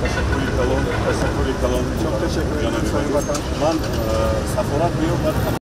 ташаккури калон ташаккури калон. Чун ташаккури ватан. Ман э, сафорат меомад